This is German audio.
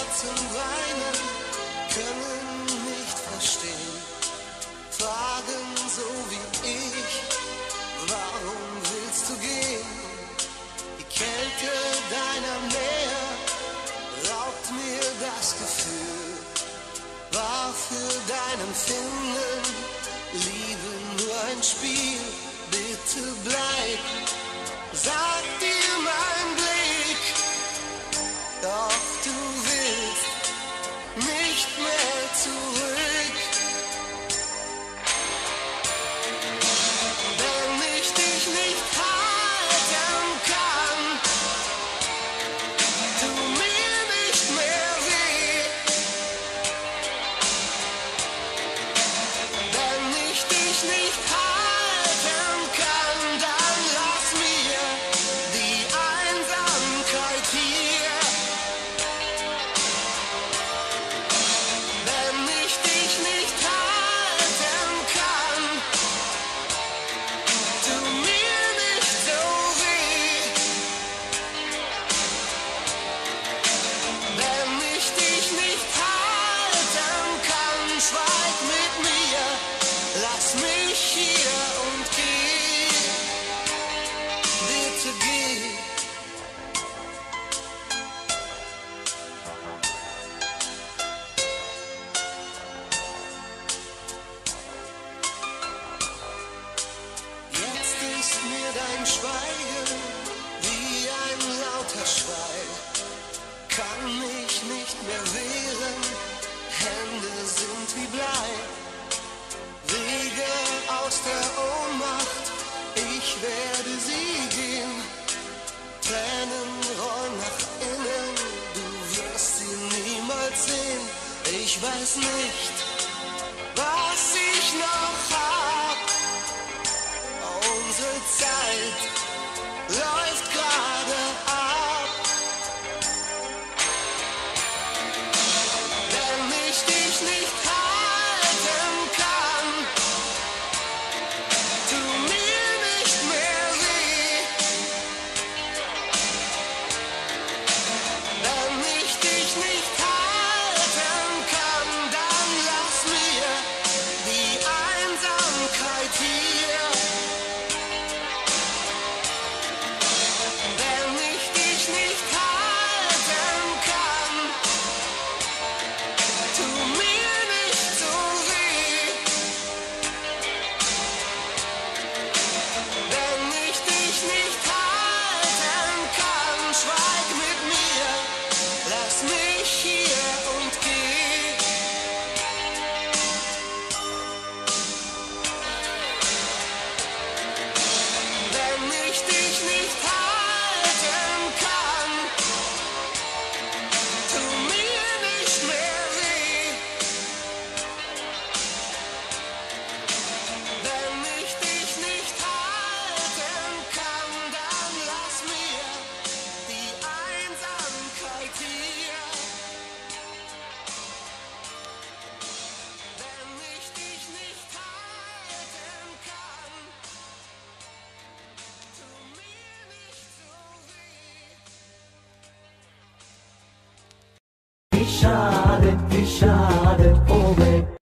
Herzen weinen, können nicht verstehen, fragen so wie ich, warum willst du gehen? Die Kälte deiner Nähe raubt mir das Gefühl, war für dein Empfinden Liebe nur ein Spiel, bitte bleib me. Ich weiß nicht. şadet, şadet, ove